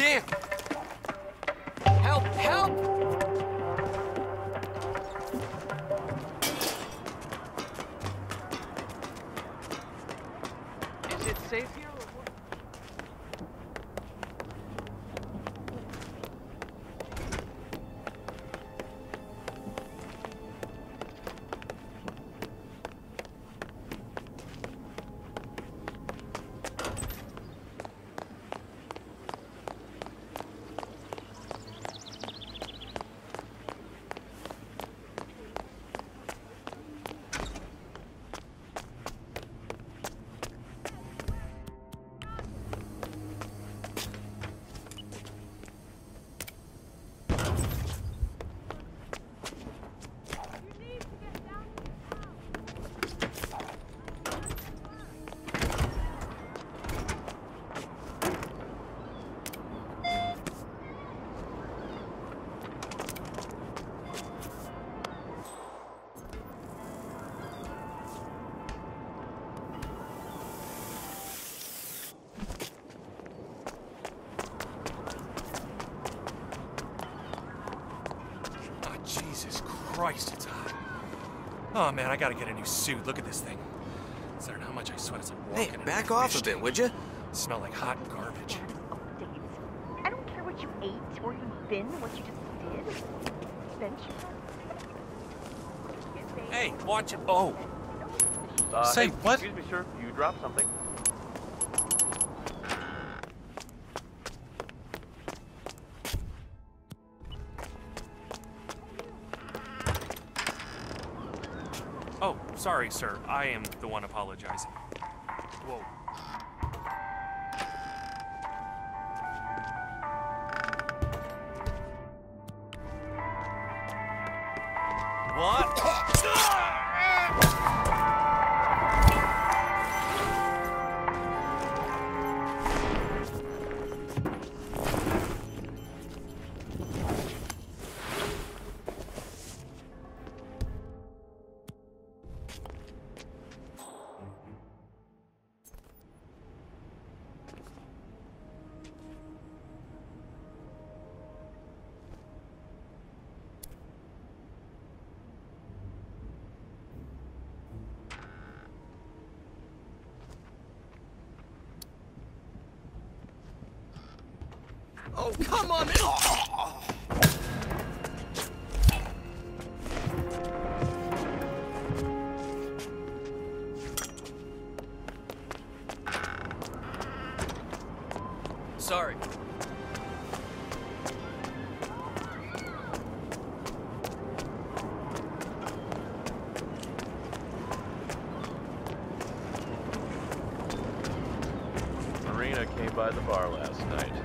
dear! Help! Help! Is it safe here? Christ, it's hot. Oh man, I gotta get a new suit. Look at this thing. Considering how much I sweat as I'm Hey, walking. in back off fish a bit, would you? Smell like hot garbage. I don't care what you ate or even been, what you just did. Bench. Hey, watch it. Oh, Uh, Say hey, what? Excuse me, sir. You dropped something. Sorry, sir. I am the one apologizing. Whoa. What? Ah! Oh, come on! Sorry. Marina came by the bar last night.